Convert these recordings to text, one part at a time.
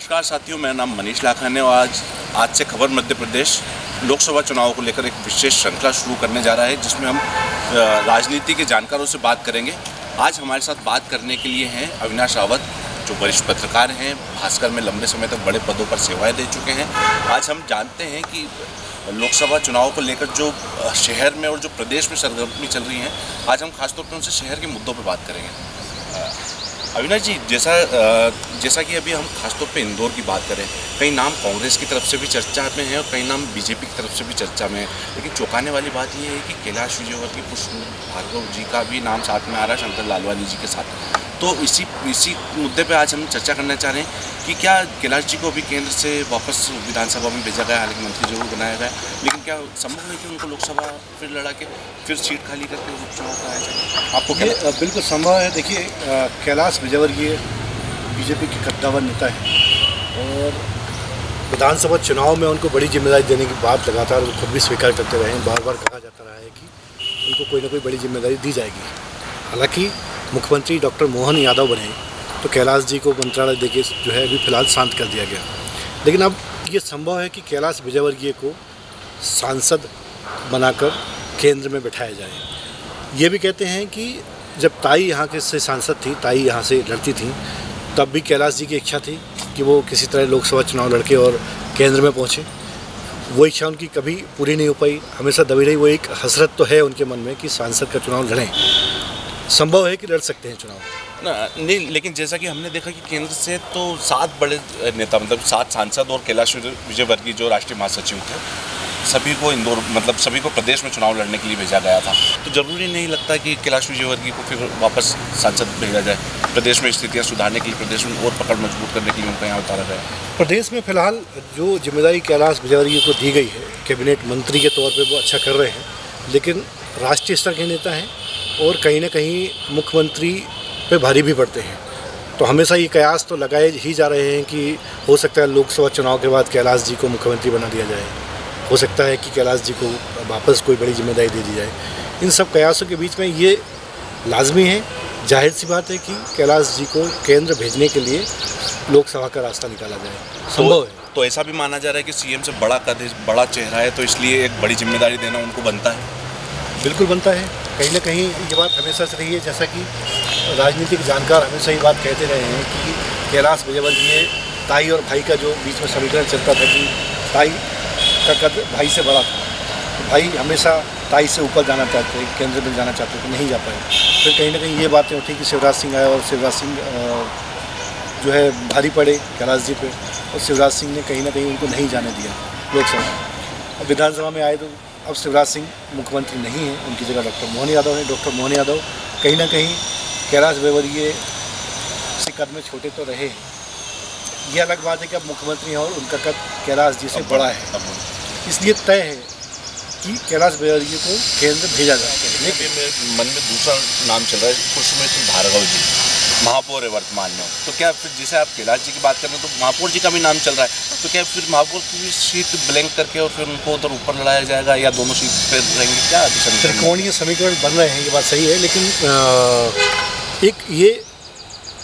नमस्कार साथियों, मेरा नाम मनीष लाखन है और आज आज से खबर मध्य प्रदेश लोकसभा चुनाव को लेकर एक विशेष श्रृंखला शुरू करने जा रहा है, जिसमें हम राजनीति के जानकारों से बात करेंगे। आज हमारे साथ बात करने के लिए हैं अविनाश रावत, जो वरिष्ठ पत्रकार हैं, भास्कर में लंबे समय तक बड़े पदों पर सेवाएँ दे चुके हैं। आज हम जानते हैं कि लोकसभा चुनाव को लेकर जो शहर में और जो प्रदेश में सरगर्मी चल रही हैं, आज हम खासतौर पर उनसे शहर के मुद्दों पर बात करेंगे। अविनाश जी, जैसा जैसा कि अभी हम खासतौर पे इंदौर की बात करें कई नाम कांग्रेस की तरफ़ से भी चर्चा में है और कई नाम बीजेपी की तरफ़ से भी चर्चा में है। लेकिन चौंकाने वाली बात यह है कि कैलाश विजयवर्गीय पुष्प भार्गव जी का भी नाम साथ में आ रहा है शंकर लालवानी जी के साथ। तो इसी इसी मुद्दे पे आज हम चर्चा करना चाह रहे हैं कि क्या कैलाश जी को अभी केंद्र से वापस विधानसभा में भेजा गया हालाँकि मंत्री ज़रूर बनाया गया लेकिन क्या संभव है कि उनको लोकसभा फिर लड़ा के फिर सीट खाली करके उपचुनाव कराया जाए? आपको बिल्कुल संभव है। देखिए कैलाश विजयवर्गीय बीजेपी के कद्दावर नेता है। और विधानसभा चुनाव में उनको बड़ी ज़िम्मेदारी देने की बात लगातार वो खुद भी स्वीकार करते रहे हैं। बार बार कहा जाता रहा है कि उनको कोई ना कोई बड़ी ज़िम्मेदारी दी जाएगी। हालाँकि मुख्यमंत्री डॉक्टर मोहन यादव बने तो कैलाश जी को मंत्रालय देके जो है अभी फ़िलहाल शांत कर दिया गया। लेकिन अब ये संभव है कि कैलाश विजयवर्गीय को सांसद बनाकर केंद्र में बैठाया जाए। ये भी कहते हैं कि जब ताई यहाँ के से सांसद थी, ताई यहाँ से लड़ती थी तब भी कैलाश जी की इच्छा थी कि वो किसी तरह लोकसभा चुनाव लड़के और केंद्र में पहुँचे। वो इच्छा उनकी कभी पूरी नहीं हो पाई। हमेशा दबी रही। वो एक हसरत तो है उनके मन में कि सांसद का चुनाव लड़ें। संभव है कि लड़ सकते हैं चुनाव। ना, नहीं, लेकिन जैसा कि हमने देखा कि केंद्र से तो सात बड़े नेता मतलब सात सांसद और कैलाश विजयवर्गीय जो राष्ट्रीय महासचिव थे, सभी को इंदौर मतलब सभी को प्रदेश में चुनाव लड़ने के लिए भेजा गया था। तो ज़रूरी नहीं लगता कि कैलाश विजयवर्गीय को फिर वापस सांसद भेजा जाए। प्रदेश में स्थितियाँ सुधारने के लिए प्रदेश में और पकड़ मज़बूत करने के लिए उनका यहाँ उतारा गया। प्रदेश में फ़िलहाल जो ज़िम्मेदारी कैलाश विजयवर्गीय को दी गई है, कैबिनेट मंत्री के तौर पर वो अच्छा कर रहे हैं, लेकिन राष्ट्रीय स्तर के नेता हैं और कहीं ना कहीं मुख्यमंत्री पे भारी भी पड़ते हैं। तो हमेशा ये कयास तो लगाए ही जा रहे हैं कि हो सकता है लोकसभा चुनाव के बाद कैलाश जी को मुख्यमंत्री बना दिया जाए। हो सकता है कि कैलाश जी को वापस कोई बड़ी ज़िम्मेदारी दे दी जाए। इन सब कयासों के बीच में ये लाजमी है ज़ाहिर सी बात है कि कैलाश जी को केंद्र भेजने के लिए लोकसभा का रास्ता निकाला जाए। तो संभव है। तो ऐसा भी माना जा रहा है कि सीएम से बड़ा कद बड़ा चेहरा है तो इसलिए एक बड़ी ज़िम्मेदारी देना उनको बनता है। बिल्कुल बनता है। कहीं ना कहीं ये बात हमेशा से रही है जैसा कि राजनीतिक जानकार हमेशा ये बात कहते रहे हैं कि कैलाश विजयवर्गीय ताई और भाई का जो बीच में समीकरण चलता था कि ताई का कद भाई से बड़ा था। भाई हमेशा ताई से ऊपर जाना चाहते केंद्र में जाना चाहते थे नहीं जा पाए। फिर कहीं ना कहीं ये बातें उठी कि शिवराज सिंह आए और शिवराज सिंह जो है भारी पड़े कैलाश जी पे और शिवराज सिंह ने कहीं ना कहीं उनको नहीं जाने दिया लोकसभा विधानसभा में आए तो अब शिवराज सिंह मुख्यमंत्री नहीं हैं उनकी जगह डॉक्टर मोहन यादव हैं। डॉक्टर मोहन यादव कहीं ना कहीं कैलाश बेवरिए से कद में छोटे तो रहे ये अलग बात है कि अब मुख्यमंत्री हैं और उनका कद कैलाश जी से बड़ा है। इसलिए तय है कि कैलाश बेवरिए को केंद्र भेजा है। लेकिन मेरे मन में दूसरा नाम चल रहा है पुष्पमित्र भार्गव जी। महापौर है वर्तमान में। तो क्या फिर जैसे आप कैलाश जी की बात कर रहे हैं तो महापौर जी का भी नाम चल रहा है। तो क्या फिर महापौर की भी सीट ब्लैंक करके और फिर उनको उधर ऊपर लड़ाया जाएगा या दोनों सीट पर रहेंगे? क्या त्रिकोणीय समीकरण बन रहे हैं ये बात सही है लेकिन एक ये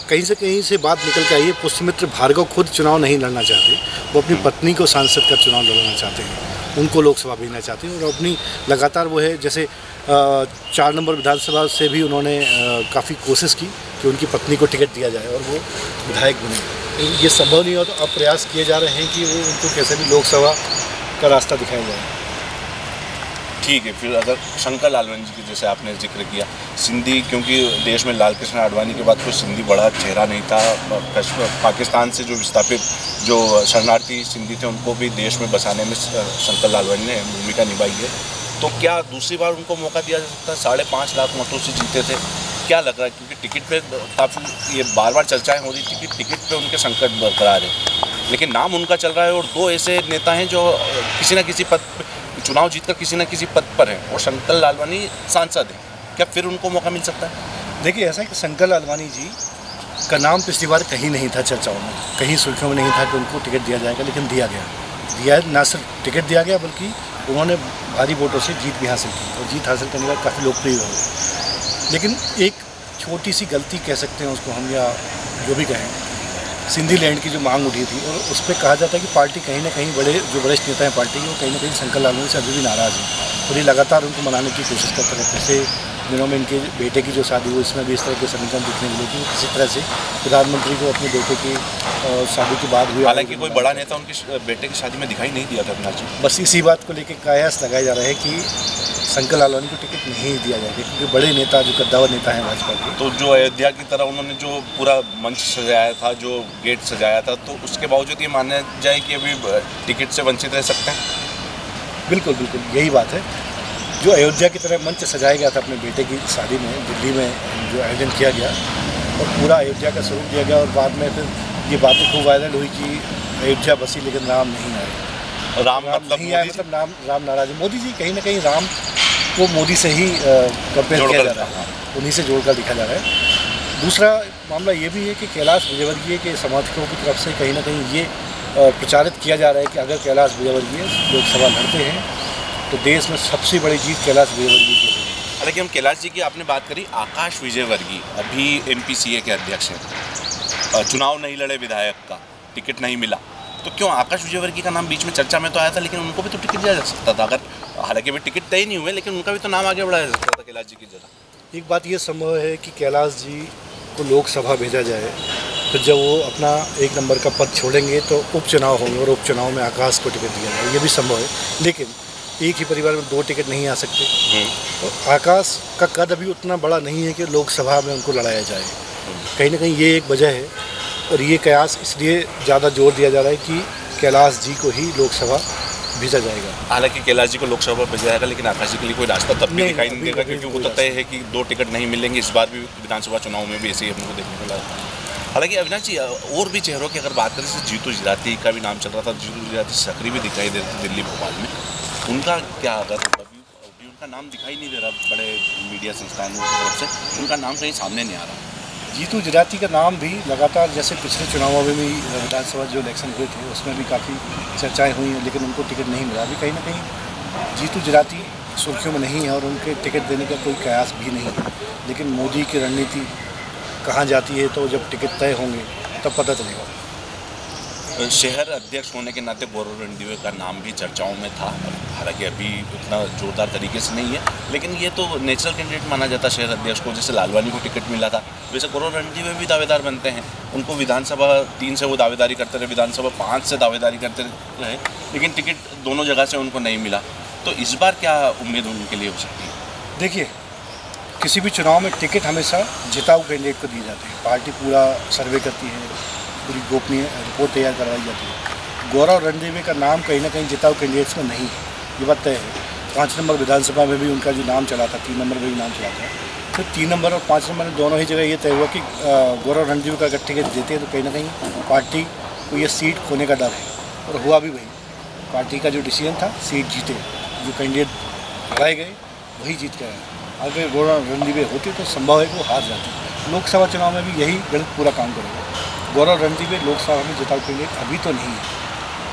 कहीं से कहीं से बात निकल के आई है पुष्पमित्र भार्गव खुद चुनाव नहीं लड़ना चाहते। वो अपनी पत्नी को सांसद का चुनाव लड़ना चाहते हैं। उनको लोकसभा भेजना चाहते हैं और अपनी लगातार वो है, जैसे चार नंबर विधानसभा से भी उन्होंने काफ़ी कोशिश की कि उनकी पत्नी को टिकट दिया जाए और वो विधायक बने। ये संभव नहीं हो तो अब प्रयास किए जा रहे हैं कि वो उनको कैसे भी लोकसभा का रास्ता दिखाया जाए। ठीक है, फिर अगर शंकर लालवानी जी की जैसे आपने ज़िक्र किया, सिंधी, क्योंकि देश में लाल कृष्ण आडवाणी के बाद कोई सिंधी बड़ा चेहरा नहीं था पाकिस्तान से जो विस्थापित जो शरणार्थी सिंधी थे, उनको भी देश में बसाने में शंकर लालवानी ने भूमिका निभाई है। तो क्या दूसरी बार उनको मौका दिया जा सकता? है साढ़े पाँच लाख मतों से जीते थे। क्या लग रहा है? क्योंकि टिकट पे काफ़ी ये बार बार चर्चाएँ हो रही थी कि टिकट पे उनके संकट बरकरार है। लेकिन नाम उनका चल रहा है और दो ऐसे नेता हैं जो किसी न किसी पद चुनाव जीतकर किसी न किसी पद पर हैं और शंकर लालवानी सांसद हैं। क्या फिर उनको मौका मिल सकता है? देखिए, ऐसा है कि शंकर लालवानी जी का नाम पिछली बार कहीं नहीं था चर्चाओं में। कहीं सुर्खियों में नहीं था कि उनको टिकट दिया जाएगा, लेकिन दिया गया। दिया ना सिर्फ़ टिकट दिया गया, बल्कि उन्होंने भारी वोटों से जीत भी हासिल की और जीत हासिल करने के काफ़ी लोकप्रिय हो लेकिन एक छोटी सी गलती कह सकते हैं उसको हम, या जो भी कहें सिंधी लैंड की जो मांग उठी थी और उस पर कहा जाता है कि पार्टी कहीं ना कहीं बड़े जो वरिष्ठ नेता हैं पार्टी के वो कहीं ना कहीं शंकर लालवानी से अभी भी नाराज़ हैं और ये लगातार उनको मनाने की कोशिश करते रहते जैसे दिनों में इनके बेटे की जो शादी हुई इसमें भी इस तरह के समीकरण दिखने मिले कि किसी तरह से प्रधानमंत्री को अपने बेटे की शादी की बात हुई हालाँकि कोई बड़ा नेता उनके बेटे की शादी में दिखाई नहीं दिया था जी। बस इसी बात को लेकर कयास लगाया जा रहा है कि शंकर लालवानी को टिकट नहीं दिया जाएगा क्योंकि बड़े नेता जो कद्दावर नेता हैं भाजपा के। तो जो अयोध्या की तरह उन्होंने जो पूरा मंच सजाया था जो गेट सजाया था तो उसके बावजूद ये माना जाए कि अभी टिकट से वंचित रह सकते हैं? बिल्कुल बिल्कुल यही बात है। जो अयोध्या की तरह मंच सजाया गया था अपने बेटे की शादी में दिल्ली में जो आयोजन किया गया और पूरा अयोध्या का स्वरूप दिया गया और बाद में फिर ये बातें खूब वायरल हुई कि अयोध्या बसी लेकिन राम नहीं आए। राम, मतलब नहीं आए मतलब नाम राम नाराज़ मोदी जी कहीं ना कहीं राम को मोदी से ही कंपेयर किया जा रहा है। उन्हीं से जोड़कर लिखा जा रहा है। दूसरा मामला ये भी है कि कैलाश विजयवर्गीय के समर्थकों की तरफ़ से कहीं ना कहीं ये प्रचारित किया जा रहा है कि अगर कैलाश विजयवर्गीय लोकसभा लड़ते हैं तो देश में सबसे बड़ी जीत कैलाश विजयवर्गीय की हालाँकि हम कैलाश जी की आपने बात करी आकाश विजयवर्गीय अभी एम के अध्यक्ष हैं। चुनाव नहीं लड़े विधायक का टिकट नहीं मिला। तो क्यों? आकाश विजयवर्गीय का नाम बीच में चर्चा में तो आया था लेकिन उनको भी तो टिकट दिया जा सकता था। अगर हालाँकि भी टिकट तय नहीं हुए लेकिन उनका भी तो नाम आगे बढ़ाया जा सकता था कैलाश जी की जगह। एक बात ये संभव है कि कैलाश जी को लोकसभा भेजा जाए तो जब वो अपना एक नंबर का पद छोड़ेंगे तो उपचुनाव होंगे और उपचुनाव में आकाश को टिकट दिया जाए। ये भी संभव है लेकिन एक ही परिवार में दो टिकट नहीं आ सकते। तो आकाश का कद अभी उतना बड़ा नहीं है कि लोकसभा में उनको लड़ाया जाए। कहीं ना कहीं ये एक वजह है और ये कयास इसलिए ज़्यादा ज़ोर दिया जा रहा है कि कैलाश जी को ही लोकसभा भेजा जाएगा। हालाँकि कैलाश जी को लोकसभा भेजा जाएगा लेकिन आकाश जी के लिए कोई रास्ता तब भी दिखाई नहीं देगा क्योंकि वो तो तय है कि दो टिकट नहीं मिलेंगे इस बार भी विधानसभा चुनाव में भी ऐसे ही हमको देखने को लगा हालाँकि अविनाश जी और भी चेहरों की अगर बात करें जैसे जीतू जिराती का भी नाम चल रहा था जीतू जिराती सक्री भी दिखाई दे रही थी दिल्ली भोपाल में। उनका क्या अगर अभी उनका नाम दिखाई नहीं दे रहा बड़े मीडिया संस्थानों की तरफ़ से उनका नाम कहीं सामने नहीं आ रहा। जीतू जराती का नाम भी लगातार जैसे पिछले चुनावों में भी विधानसभा जो इलेक्शन हुए थे, उसमें भी काफ़ी चर्चाएँ हुई हैं, लेकिन उनको टिकट नहीं मिला। अभी कहीं ना कहीं जीतू जराती सुर्खियों में नहीं है और उनके टिकट देने का कोई कयास भी नहीं है। लेकिन मोदी की रणनीति कहाँ जाती है तो जब टिकट तय होंगे, तब पता चलेगा। शहर अध्यक्ष होने के नाते गौरव रणदीवे का नाम भी चर्चाओं में था। हालाँकि अभी उतना जोरदार तरीके से नहीं है, लेकिन ये तो नेचुरल कैंडिडेट माना जाता शहर अध्यक्ष को। जैसे लालवानी को टिकट मिला था, वैसे गौरव रणदीवे भी दावेदार बनते हैं। उनको विधानसभा तीन से वो दावेदारी करते रहे, विधानसभा पाँच से दावेदारी करते रहे, लेकिन टिकट दोनों जगह से उनको नहीं मिला। तो इस बार क्या उम्मीद उनके लिए हो सकती है? देखिए, किसी भी चुनाव में टिकट हमेशा जिताऊ कैंडिडेट को दिए जाते हैं। पार्टी पूरा सर्वे करती है पूरी गोपनीय रिपोर्ट तैयार करवाई जाती है। गौरव रणदेवी का नाम कहीं ना कहीं जिताऊ कैंडिडेट्स में नहीं है। ये बात तय है। पाँच नंबर विधानसभा में भी उनका जो नाम चला था, तीन नंबर में भी नाम चला था। तो तीन नंबर और पाँच नंबर दोनों ही जगह ये तय हुआ कि गौरव रणदेवी का अगर टिकट देते हैं तो कहीं ना कहीं पार्टी को ये सीट खोने का डर है। और हुआ भी वही। पार्टी का जो डिसीज़न था सीट जीते। जो कैंडिडेट हराए गए, वही जीत गए। अगर गौरव रणदीवे होते तो संभव है कि वो हार जाते। लोकसभा चुनाव में भी यही गणित पूरा काम करेगा। गौरव रणदीप लोकसभा में जिताऊ कैंडिडेट अभी तो नहीं है।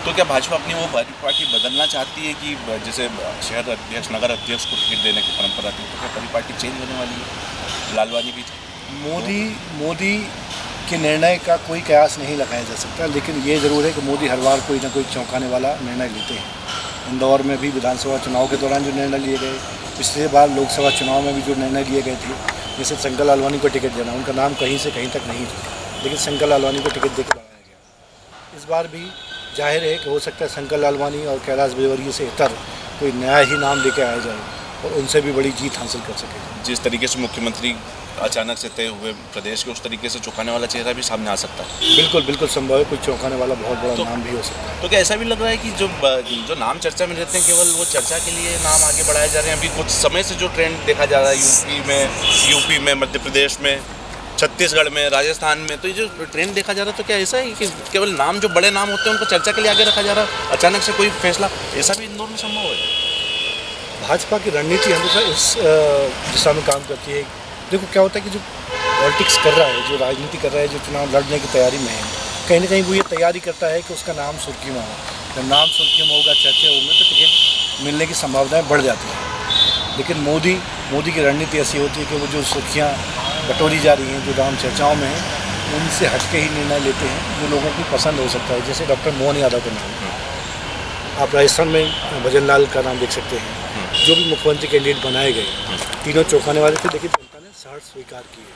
तो क्या भाजपा अपनी वो पार्टी बदलना चाहती है कि जैसे शहर अध्यक्ष नगर अध्यक्ष को टिकट देने की परंपरा थी तो क्या परी पार्टी चेंज होने वाली है? लालवानी भी मोदी मोदी के निर्णय का कोई कयास नहीं लगाया जा सकता लेकिन ये ज़रूर है कि मोदी हर बार कोई ना कोई चौंकाने वाला निर्णय लेते हैं। इंदौर में भी विधानसभा चुनाव के दौरान जो निर्णय लिए गए पिछले बार लोकसभा चुनाव में भी जो निर्णय लिए गए थे जैसे शंकर लालवानी को टिकट देना उनका नाम कहीं से कहीं तक नहीं था लेकिन शंकर लालवानी को टिकट देकर लगाया गया। इस बार भी ज़ाहिर है कि हो सकता है शंकर लालवानी और कैलाश बेवरी से इतर कोई नया ही नाम लेके आया जाए और उनसे भी बड़ी जीत हासिल कर सके। जिस तरीके से मुख्यमंत्री अचानक से तय हुए प्रदेश के उस तरीके से चौंकाने वाला चेहरा भी सामने आ सकता है। बिल्कुल बिल्कुल संभव है कोई चौंकाने वाला बहुत बड़ा तो, नाम भी हो सकता है। तो क्या ऐसा भी लग रहा है कि जो जो नाम चर्चा में रहते हैं केवल वो चर्चा के लिए नाम आगे बढ़ाए जा रहे हैं? अभी कुछ समय से जो ट्रेंड देखा जा रहा है यूपी में यूपी में मध्य प्रदेश में छत्तीसगढ़ में, राजस्थान में तो ये जो ट्रेंड देखा जा रहा है तो क्या ऐसा है कि केवल नाम, जो बड़े नाम होते हैं, उनको चर्चा के लिए आगे रखा जा रहा है? अचानक से कोई फैसला, ऐसा भी इंदौर में संभव है? भाजपा की रणनीति हमेशा इस दिशा में काम करती है। देखो, क्या होता है कि जो पॉलिटिक्स कर रहा है, जो राजनीति कर रहा है, जो चुनाव लड़ने की तैयारी में है, कहीं ना कहीं वो ये तैयारी करता है कि उसका नाम सुर्खी में हो। जब नाम सुर्खी में होगा, चर्चे होंगे तो टिकट मिलने की संभावनाएँ बढ़ जाती हैं। लेकिन मोदी मोदी की रणनीति ऐसी होती है कि वो जो सुर्खियाँ बटोरी जा रही हैं, जो राम चर्चाओं में है, उनसे हट के ही निर्णय लेते हैं, जो लोगों को पसंद हो सकता है। जैसे डॉक्टर मोहन यादव का नाम आप राजस्थान में भजन लाल का नाम देख सकते हैं। जो भी मुख्यमंत्री कैंडिडेट बनाए गए, तीनों चौंकाने वाले थे। लेकिन जनता ने साठ स्वीकार किए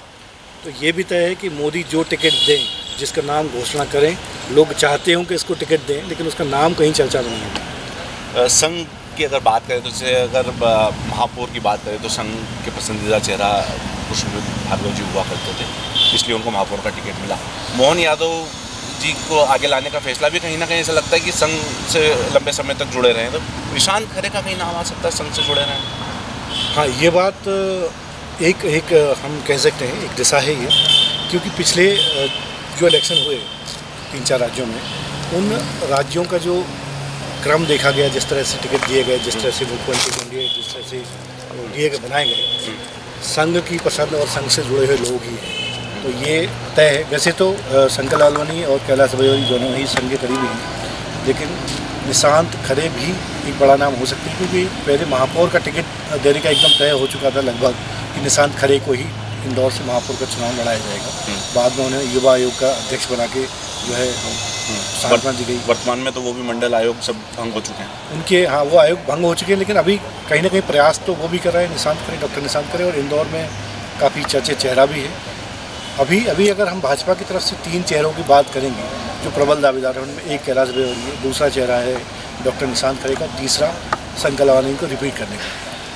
तो ये भी तय है कि मोदी जो टिकट दें, जिसका नाम घोषणा करें, लोग चाहते हों कि इसको टिकट दें, लेकिन उसका नाम कहीं चर्चा नहीं है। संघ की अगर बात करें तो जैसे अगर महापौर की बात करें तो संघ के पसंदीदा चेहरा पुष्प भार्गव जी हुआ करते थे, इसलिए उनको महापौर का टिकट मिला। मोहन यादव जी को आगे लाने का फैसला भी कहीं ना कहीं ऐसा लगता है कि संघ से लंबे समय तक जुड़े रहे तो निशांत खरे का कहीं नाम आ सकता है, संघ से जुड़े रहे? हाँ ये बात, एक एक हम कह सकते हैं, एक दिशा है ये, क्योंकि पिछले, जो इलेक्शन हुए तीन चार राज्यों में, उन राज्यों का जो क्रम देखा गया, जिस तरह से टिकट दिए गए, जिस तरह से मुख्यमंत्री कैंडिडेट जिस तरह से दिए गए, बनाए गए संघ की पसंद और संघ से जुड़े हुए लोग ही हैं। तो ये तय है। वैसे तो शंकर लालवानी और कैलाश भैरवी दोनों ही संघ के करीबी हैं। लेकिन निशांत खरे भी एक बड़ा नाम हो सकते हैं क्योंकि पहले महापौर का टिकट देने का एकदम तय हो चुका था लगभग कि निशांत खरे को ही इंदौर से महापौर का चुनाव लड़ाया जाएगा। बाद में उन्हें युवा आयोग का अध्यक्ष बना के जो है दी गई वर्तमान में तो वो भी मंडल आयोग सब भंग हो चुके हैं। उनके हाँ वो आयोग भंग हो चुके हैं लेकिन अभी कहीं ना कहीं प्रयास तो वो भी कर रहे हैं निशांत करें डॉक्टर निशांत करें और इंदौर में काफ़ी चर्चे चेहरा भी है। अभी अभी अगर हम भाजपा की तरफ़ से तीन चेहरों की बात करेंगे जो प्रबल दावेदार हैं उनमें एक कैलाश बेवरी है दूसरा चेहरा है डॉक्टर निशांत खरे का तीसरा लावानी को रिपीट करने का।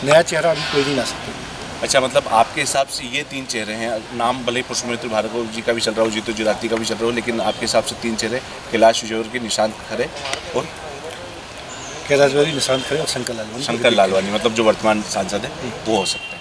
नया चेहरा अभी कोई नहीं ला सकते। अच्छा मतलब आपके हिसाब से ये तीन चेहरे हैं। नाम भले ही पुष्पमित्र भार्गव जी का भी चल रहा हो जीतो जुराती का भी चल रहा हो लेकिन आपके हिसाब से तीन चेहरे कैलाश विजयवर के निशांत खरे और कैलाश विजय निशांत खरे और शंकर लालवानी। शंकर लालवानी मतलब जो वर्तमान सांसद है वो हो सकते हैं।